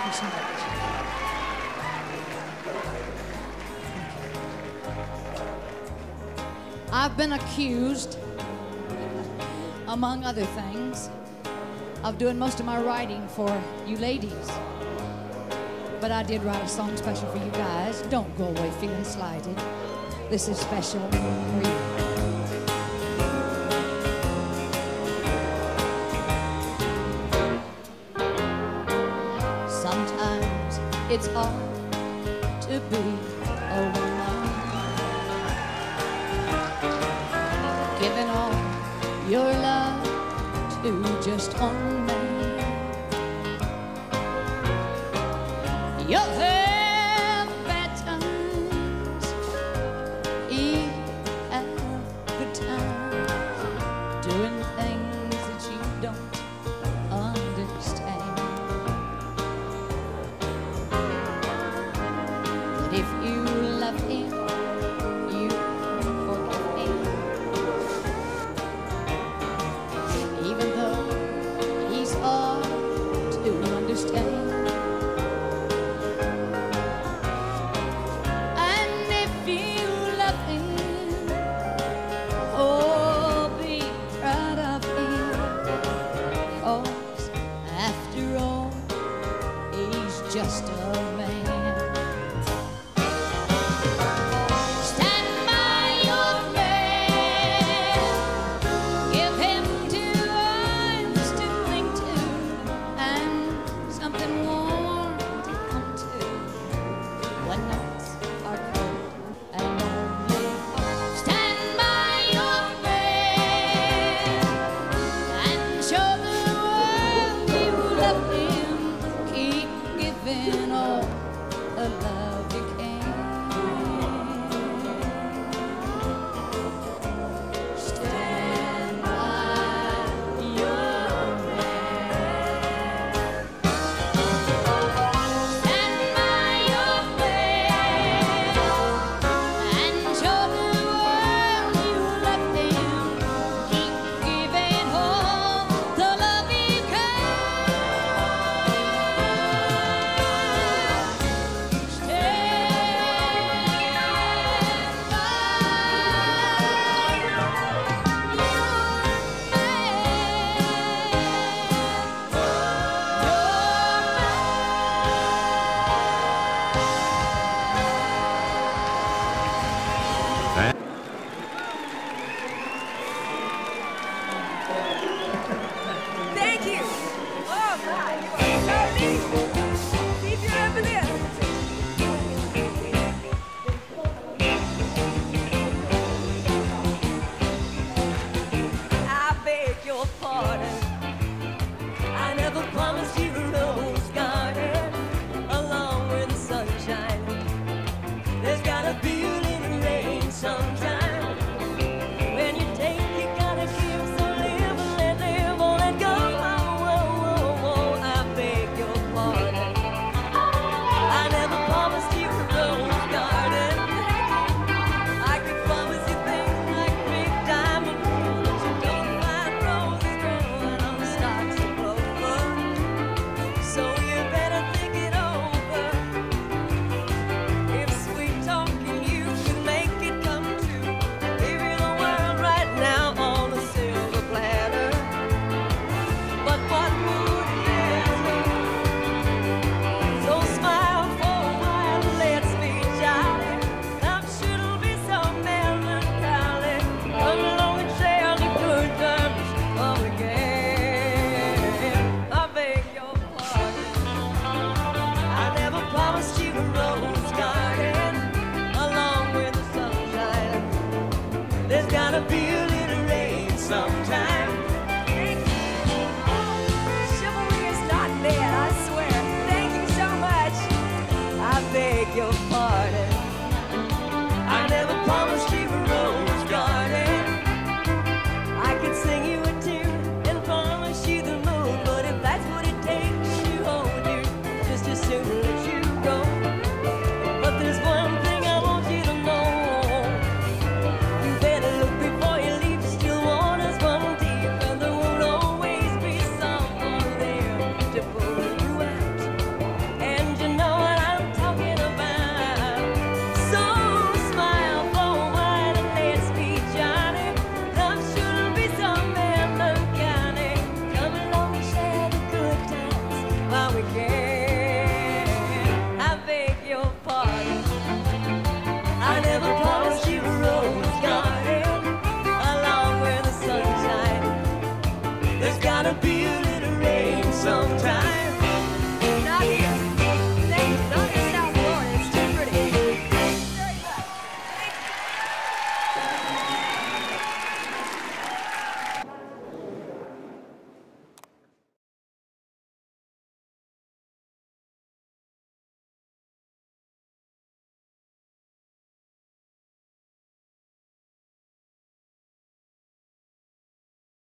Thank you so much. I've been accused, among other things, of doing most of my writing for you ladies. But I did write a song special for you guys. Don't go away feeling slighted. This is special for you. It's hard to be a woman. Giving all your love to just one man. Your